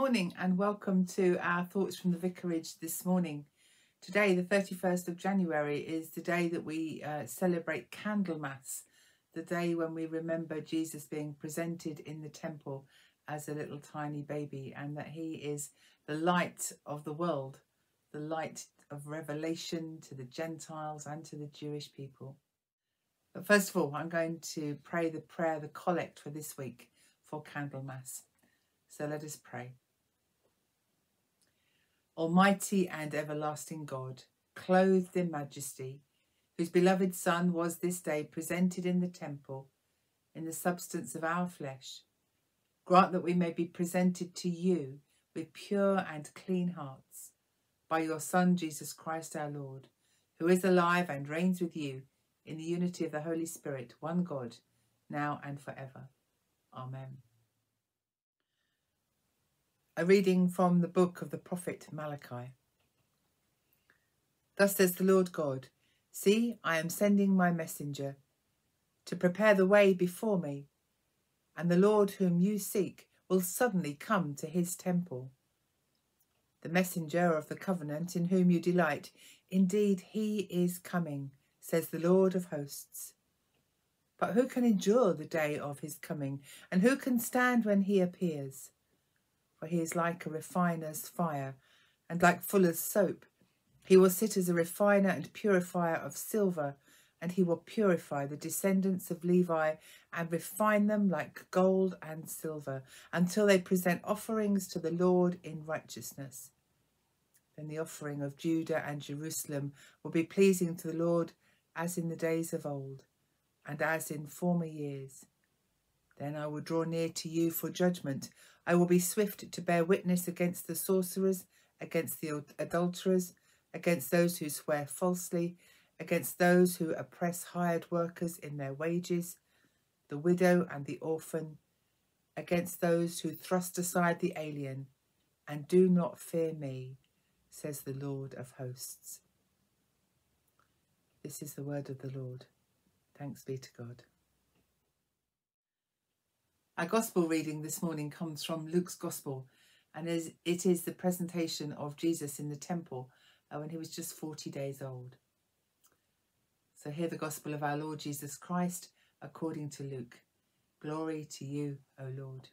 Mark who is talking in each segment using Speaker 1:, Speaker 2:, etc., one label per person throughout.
Speaker 1: morning and welcome to our thoughts from the vicarage this morning. Today, the 31st of January, is the day that we uh, celebrate Candlemas, the day when we remember Jesus being presented in the temple as a little tiny baby and that he is the light of the world, the light of revelation to the Gentiles and to the Jewish people. But first of all, I'm going to pray the prayer, the collect for this week for Candlemas. So let us pray. Almighty and everlasting God, clothed in majesty, whose beloved Son was this day presented in the temple in the substance of our flesh, grant that we may be presented to you with pure and clean hearts by your Son, Jesus Christ our Lord, who is alive and reigns with you in the unity of the Holy Spirit, one God, now and forever. Amen. A reading from the book of the prophet Malachi. Thus says the Lord God, See, I am sending my messenger to prepare the way before me, and the Lord whom you seek will suddenly come to his temple. The messenger of the covenant in whom you delight, indeed he is coming, says the Lord of hosts. But who can endure the day of his coming, and who can stand when he appears? For he is like a refiner's fire, and like fuller's soap. He will sit as a refiner and purifier of silver, and he will purify the descendants of Levi and refine them like gold and silver, until they present offerings to the Lord in righteousness. Then the offering of Judah and Jerusalem will be pleasing to the Lord as in the days of old, and as in former years. Then I will draw near to you for judgment. I will be swift to bear witness against the sorcerers, against the adulterers, against those who swear falsely, against those who oppress hired workers in their wages, the widow and the orphan, against those who thrust aside the alien, and do not fear me, says the Lord of hosts. This is the word of the Lord. Thanks be to God. Our Gospel reading this morning comes from Luke's Gospel, and it is the presentation of Jesus in the temple uh, when he was just 40 days old. So hear the Gospel of our Lord Jesus Christ according to Luke. Glory to you, O Lord.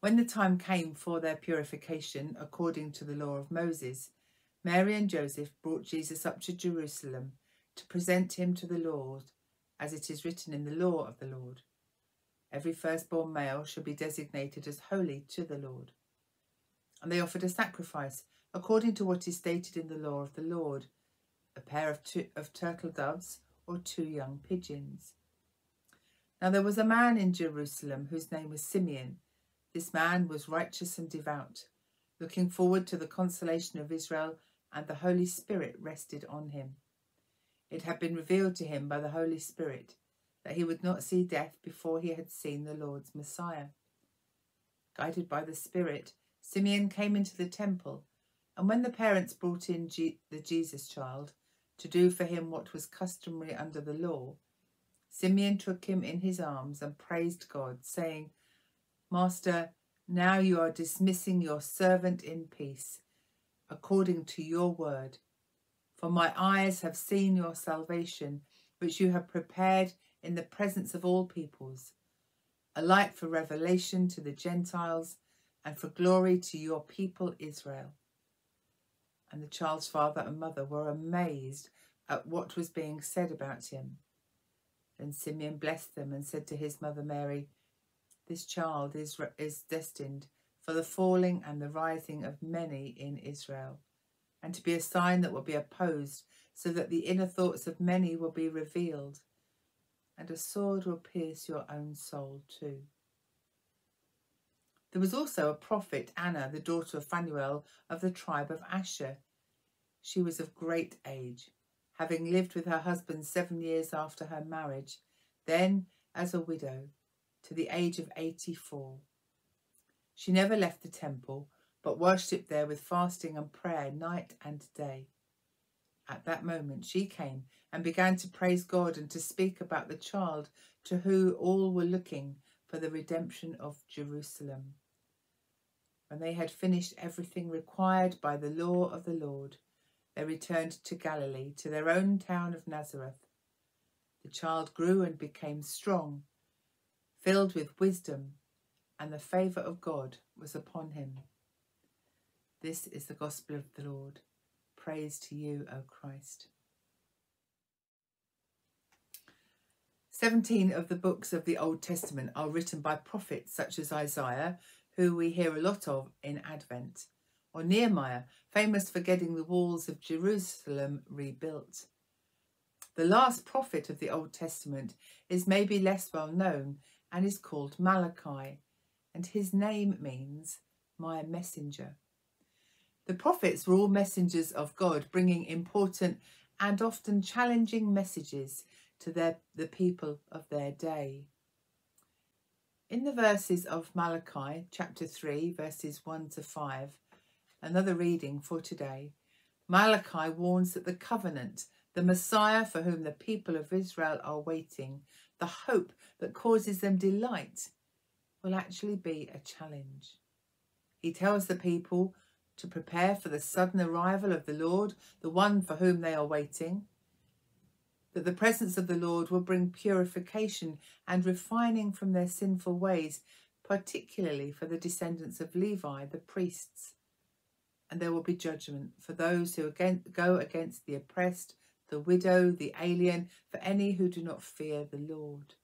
Speaker 1: When the time came for their purification according to the law of Moses, Mary and Joseph brought Jesus up to Jerusalem to present him to the Lord, as it is written in the law of the Lord. Every firstborn male shall be designated as holy to the Lord. And they offered a sacrifice according to what is stated in the law of the Lord, a pair of, two, of turtle doves or two young pigeons. Now there was a man in Jerusalem whose name was Simeon. This man was righteous and devout, looking forward to the consolation of Israel and the Holy Spirit rested on him. It had been revealed to him by the Holy Spirit that he would not see death before he had seen the Lord's Messiah. Guided by the Spirit, Simeon came into the temple, and when the parents brought in the Jesus child to do for him what was customary under the law, Simeon took him in his arms and praised God, saying, Master, now you are dismissing your servant in peace, according to your word. For my eyes have seen your salvation, which you have prepared in the presence of all peoples, a light for revelation to the Gentiles and for glory to your people Israel. And the child's father and mother were amazed at what was being said about him. Then Simeon blessed them and said to his mother Mary, This child is, is destined for the falling and the rising of many in Israel, and to be a sign that will be opposed, so that the inner thoughts of many will be revealed, and a sword will pierce your own soul too. There was also a prophet, Anna, the daughter of Phanuel of the tribe of Asher. She was of great age, having lived with her husband seven years after her marriage, then as a widow, to the age of 84. She never left the temple, but worshipped there with fasting and prayer night and day. At that moment she came and began to praise God and to speak about the child to whom all were looking for the redemption of Jerusalem. When they had finished everything required by the law of the Lord, they returned to Galilee, to their own town of Nazareth. The child grew and became strong, filled with wisdom, and the favour of God was upon him. This is the gospel of the Lord. Praise to you, O Christ. 17 of the books of the Old Testament are written by prophets such as Isaiah, who we hear a lot of in Advent, or Nehemiah, famous for getting the walls of Jerusalem rebuilt. The last prophet of the Old Testament is maybe less well known and is called Malachi, and his name means my messenger. The prophets were all messengers of God, bringing important and often challenging messages to their, the people of their day. In the verses of Malachi, chapter 3, verses 1 to 5, another reading for today, Malachi warns that the covenant, the Messiah for whom the people of Israel are waiting, the hope that causes them delight, will actually be a challenge. He tells the people to prepare for the sudden arrival of the Lord, the one for whom they are waiting, that the presence of the Lord will bring purification and refining from their sinful ways, particularly for the descendants of Levi, the priests. And there will be judgment for those who go against the oppressed, the widow, the alien, for any who do not fear the Lord.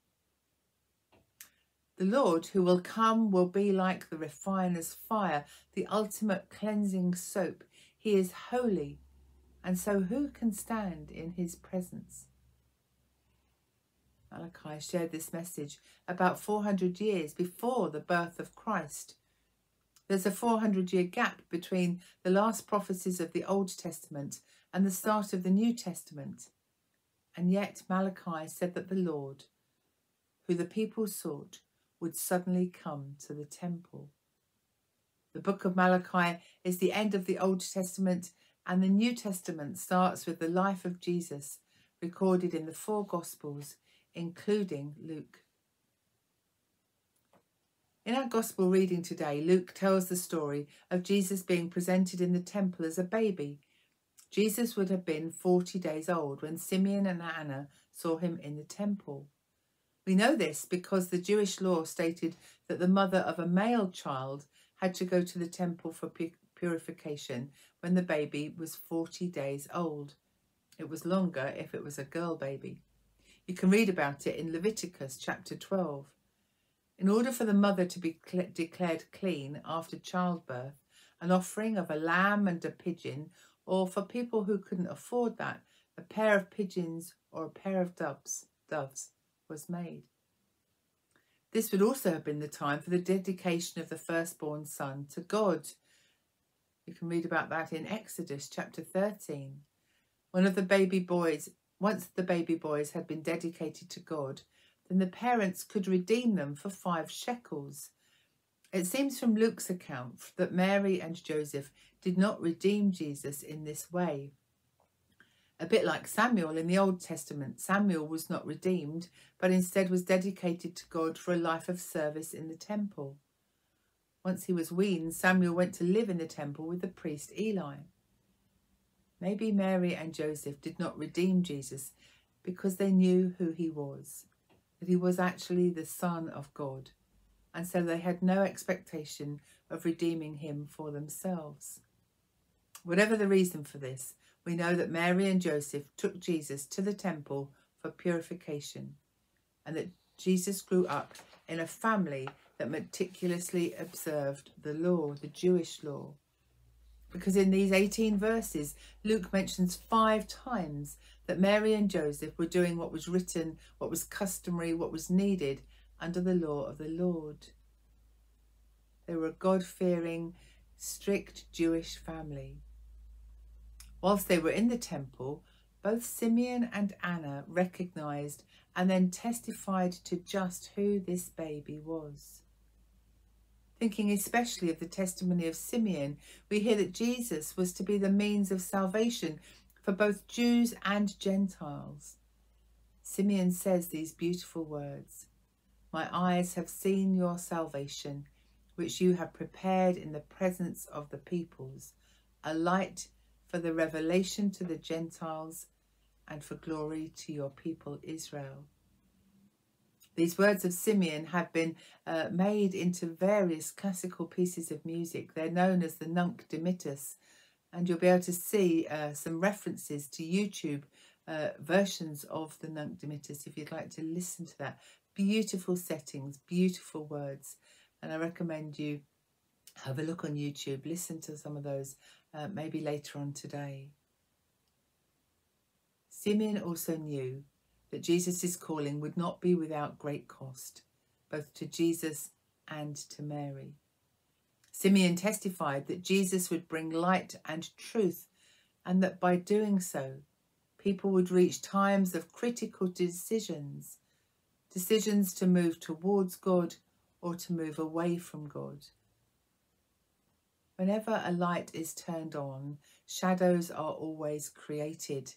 Speaker 1: The Lord who will come will be like the refiner's fire, the ultimate cleansing soap. He is holy, and so who can stand in his presence? Malachi shared this message about 400 years before the birth of Christ. There's a 400 year gap between the last prophecies of the Old Testament and the start of the New Testament. And yet Malachi said that the Lord, who the people sought, would suddenly come to the temple. The book of Malachi is the end of the Old Testament, and the New Testament starts with the life of Jesus, recorded in the four Gospels, including Luke. In our Gospel reading today, Luke tells the story of Jesus being presented in the temple as a baby. Jesus would have been 40 days old when Simeon and Anna saw him in the temple. We know this because the Jewish law stated that the mother of a male child had to go to the temple for purification when the baby was 40 days old. It was longer if it was a girl baby. You can read about it in Leviticus chapter 12. In order for the mother to be declared clean after childbirth, an offering of a lamb and a pigeon, or for people who couldn't afford that, a pair of pigeons or a pair of doves, doves was made. This would also have been the time for the dedication of the firstborn son to God. You can read about that in Exodus chapter 13. One of the baby boys, once the baby boys had been dedicated to God, then the parents could redeem them for five shekels. It seems from Luke's account that Mary and Joseph did not redeem Jesus in this way. A bit like Samuel in the Old Testament, Samuel was not redeemed, but instead was dedicated to God for a life of service in the temple. Once he was weaned, Samuel went to live in the temple with the priest Eli. Maybe Mary and Joseph did not redeem Jesus because they knew who he was, that he was actually the Son of God, and so they had no expectation of redeeming him for themselves. Whatever the reason for this, we know that Mary and Joseph took Jesus to the temple for purification and that Jesus grew up in a family that meticulously observed the law, the Jewish law. Because in these 18 verses, Luke mentions five times that Mary and Joseph were doing what was written, what was customary, what was needed under the law of the Lord. They were a God-fearing, strict Jewish family. Whilst they were in the temple, both Simeon and Anna recognized and then testified to just who this baby was. Thinking especially of the testimony of Simeon, we hear that Jesus was to be the means of salvation for both Jews and Gentiles. Simeon says these beautiful words, My eyes have seen your salvation, which you have prepared in the presence of the peoples, a light for the revelation to the Gentiles and for glory to your people Israel. These words of Simeon have been uh, made into various classical pieces of music. They're known as the Nunc Dimittis, and you'll be able to see uh, some references to YouTube uh, versions of the Nunc Dimittis if you'd like to listen to that. Beautiful settings, beautiful words and I recommend you have a look on YouTube, listen to some of those uh, maybe later on today. Simeon also knew that Jesus' calling would not be without great cost, both to Jesus and to Mary. Simeon testified that Jesus would bring light and truth, and that by doing so, people would reach times of critical decisions, decisions to move towards God or to move away from God. Whenever a light is turned on, shadows are always created.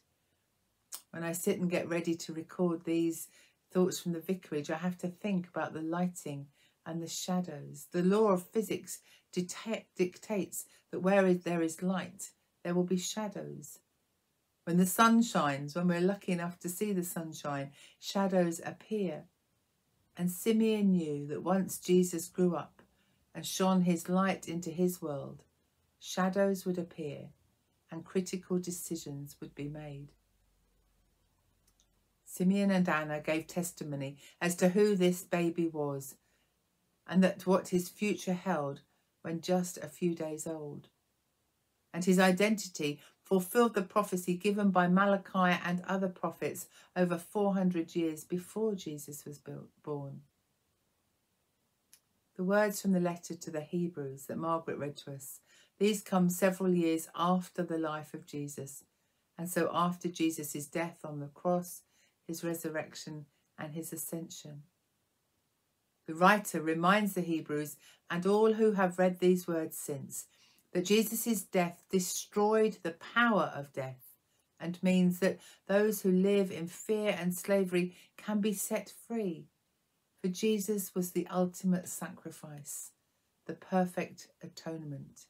Speaker 1: When I sit and get ready to record these thoughts from the vicarage, I have to think about the lighting and the shadows. The law of physics dictates that where there is light, there will be shadows. When the sun shines, when we're lucky enough to see the sunshine, shadows appear. And Simeon knew that once Jesus grew up and shone his light into his world, shadows would appear and critical decisions would be made. Simeon and Anna gave testimony as to who this baby was and that what his future held when just a few days old. And his identity fulfilled the prophecy given by Malachi and other prophets over 400 years before Jesus was built, born. The words from the letter to the Hebrews that Margaret read to us, these come several years after the life of Jesus, and so after Jesus' death on the cross, his resurrection, and his ascension. The writer reminds the Hebrews and all who have read these words since that Jesus' death destroyed the power of death and means that those who live in fear and slavery can be set free. For Jesus was the ultimate sacrifice, the perfect atonement.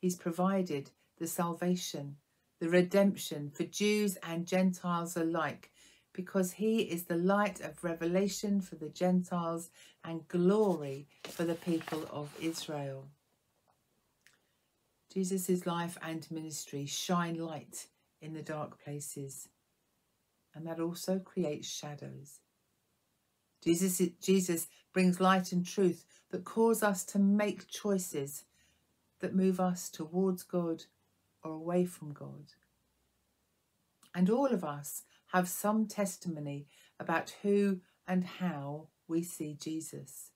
Speaker 1: He's provided the salvation, the redemption for Jews and Gentiles alike, because he is the light of revelation for the Gentiles and glory for the people of Israel. Jesus' life and ministry shine light in the dark places, and that also creates shadows. Jesus, Jesus brings light and truth that cause us to make choices that move us towards God or away from God. And all of us have some testimony about who and how we see Jesus.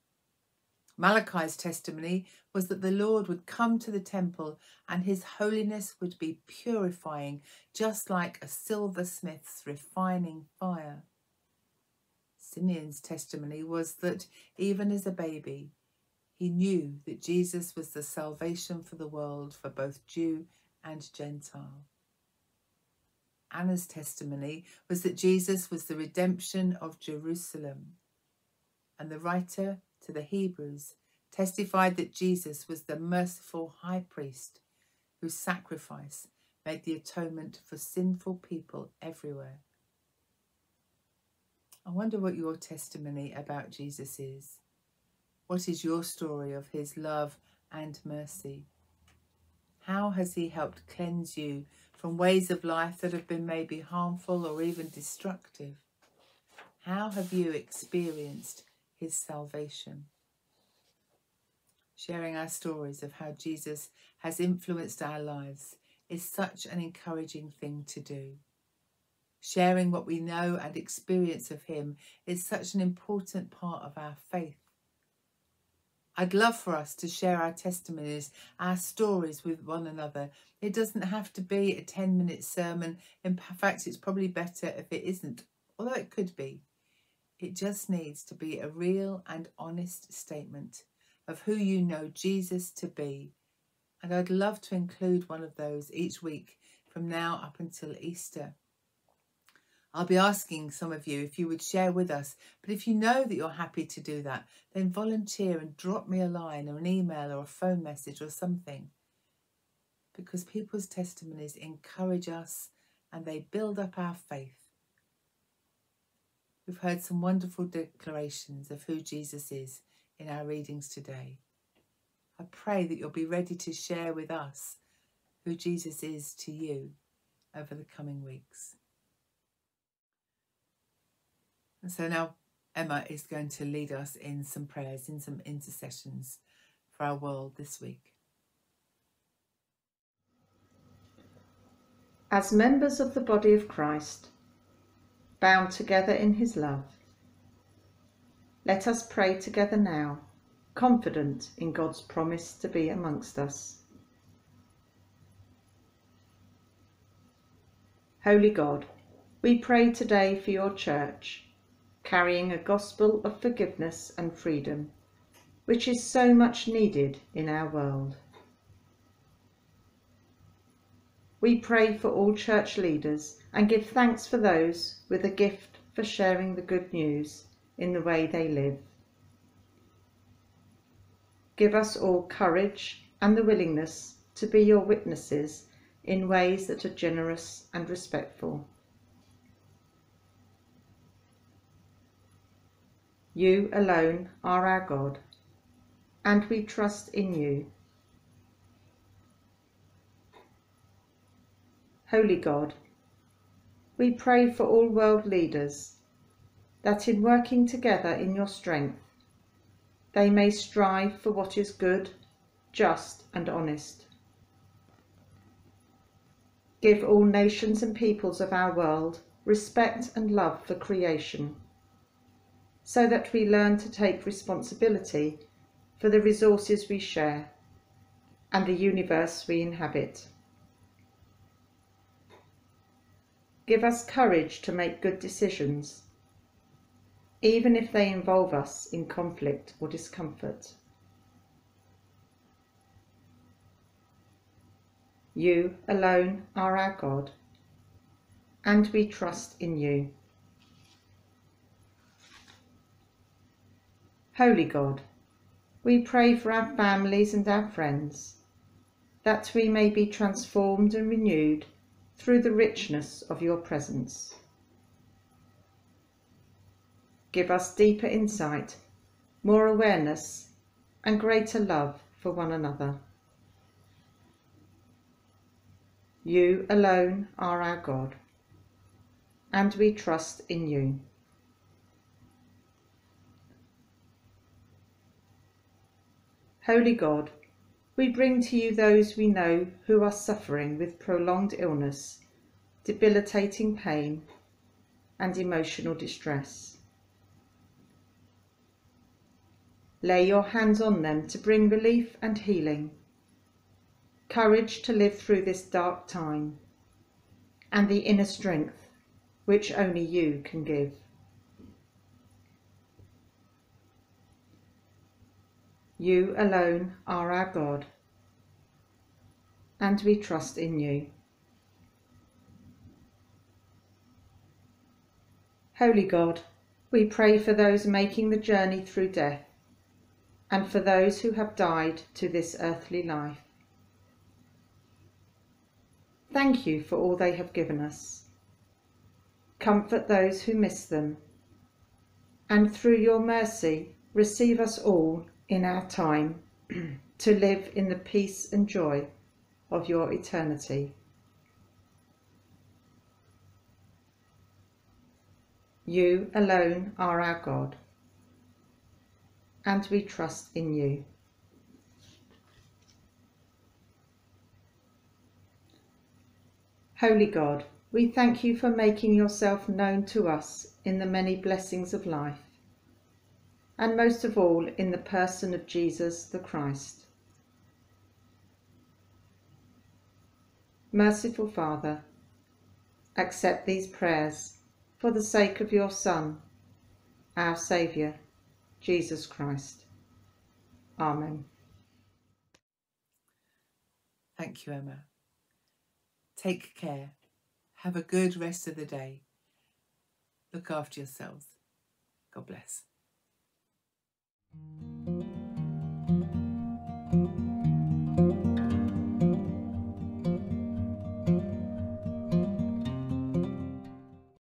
Speaker 1: Malachi's testimony was that the Lord would come to the temple and his holiness would be purifying, just like a silversmith's refining fire. Simeon's testimony was that even as a baby, he knew that Jesus was the salvation for the world for both Jew and Gentile. Anna's testimony was that Jesus was the redemption of Jerusalem. And the writer to the Hebrews testified that Jesus was the merciful high priest whose sacrifice made the atonement for sinful people everywhere. I wonder what your testimony about Jesus is. What is your story of his love and mercy? How has he helped cleanse you from ways of life that have been maybe harmful or even destructive? How have you experienced his salvation. Sharing our stories of how Jesus has influenced our lives is such an encouraging thing to do. Sharing what we know and experience of him is such an important part of our faith. I'd love for us to share our testimonies, our stories with one another. It doesn't have to be a 10 minute sermon. In fact, it's probably better if it isn't, although it could be. It just needs to be a real and honest statement of who you know Jesus to be. And I'd love to include one of those each week from now up until Easter. I'll be asking some of you if you would share with us. But if you know that you're happy to do that, then volunteer and drop me a line or an email or a phone message or something. Because people's testimonies encourage us and they build up our faith. We've heard some wonderful declarations of who Jesus is in our readings today. I pray that you'll be ready to share with us who Jesus is to you over the coming weeks. And so now Emma is going to lead us in some prayers, in some intercessions for our world this week.
Speaker 2: As members of the body of Christ, bound together in his love, let us pray together now, confident in God's promise to be amongst us. Holy God, we pray today for your church carrying a gospel of forgiveness and freedom, which is so much needed in our world. We pray for all church leaders and give thanks for those with a gift for sharing the good news in the way they live. Give us all courage and the willingness to be your witnesses in ways that are generous and respectful. You alone are our God, and we trust in you. Holy God, we pray for all world leaders, that in working together in your strength, they may strive for what is good, just and honest. Give all nations and peoples of our world respect and love for creation so that we learn to take responsibility for the resources we share and the universe we inhabit. Give us courage to make good decisions, even if they involve us in conflict or discomfort. You alone are our God, and we trust in you. Holy God, we pray for our families and our friends, that we may be transformed and renewed through the richness of your presence. Give us deeper insight, more awareness, and greater love for one another. You alone are our God, and we trust in you. Holy God, we bring to you those we know who are suffering with prolonged illness, debilitating pain, and emotional distress. Lay your hands on them to bring relief and healing, courage to live through this dark time, and the inner strength which only you can give. You alone are our God, and we trust in you. Holy God, we pray for those making the journey through death, and for those who have died to this earthly life. Thank you for all they have given us. Comfort those who miss them, and through your mercy receive us all in our time to live in the peace and joy of your eternity. You alone are our God, and we trust in you. Holy God, we thank you for making yourself known to us in the many blessings of life and most of all in the person of Jesus the Christ. Merciful Father, accept these prayers for the sake of your Son, our Saviour, Jesus Christ. Amen.
Speaker 1: Thank you, Emma. Take care. Have a good rest of the day. Look after yourselves. God bless. Thank you.